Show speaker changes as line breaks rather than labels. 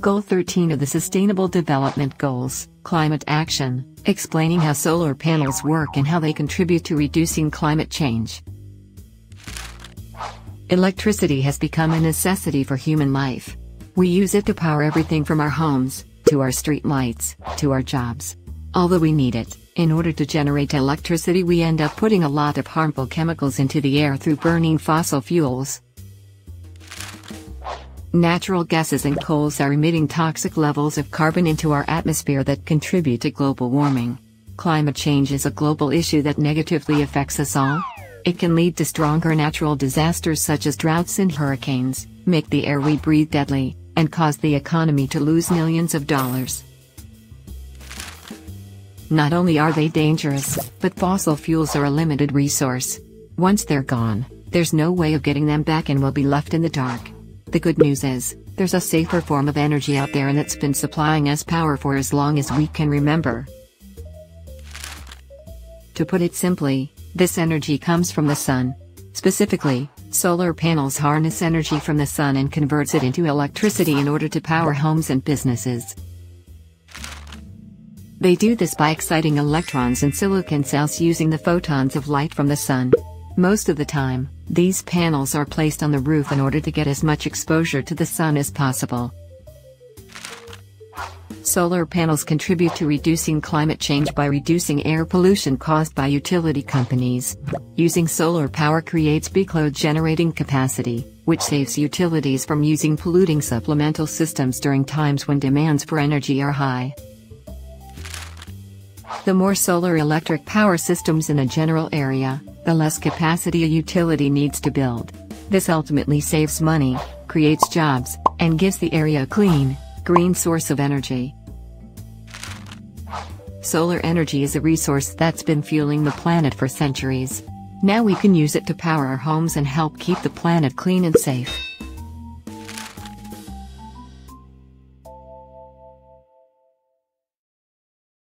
Goal 13 of the Sustainable Development Goals, Climate Action, explaining how solar panels work and how they contribute to reducing climate change. Electricity has become a necessity for human life. We use it to power everything from our homes, to our street lights, to our jobs. Although we need it, in order to generate electricity we end up putting a lot of harmful chemicals into the air through burning fossil fuels. Natural gases and coals are emitting toxic levels of carbon into our atmosphere that contribute to global warming. Climate change is a global issue that negatively affects us all. It can lead to stronger natural disasters such as droughts and hurricanes, make the air we breathe deadly, and cause the economy to lose millions of dollars. Not only are they dangerous, but fossil fuels are a limited resource. Once they're gone, there's no way of getting them back and we'll be left in the dark. The good news is, there's a safer form of energy out there and it's been supplying us power for as long as we can remember. To put it simply, this energy comes from the sun. Specifically, Solar panels harness energy from the sun and converts it into electricity in order to power homes and businesses. They do this by exciting electrons in silicon cells using the photons of light from the sun. Most of the time, these panels are placed on the roof in order to get as much exposure to the sun as possible. Solar panels contribute to reducing climate change by reducing air pollution caused by utility companies. Using solar power creates peak load generating capacity, which saves utilities from using polluting supplemental systems during times when demands for energy are high. The more solar electric power systems in a general area, the less capacity a utility needs to build. This ultimately saves money, creates jobs, and gives the area a clean, green source of energy. Solar energy is a resource that's been fueling the planet for centuries. Now we can use it to power our homes and help keep the planet clean and safe.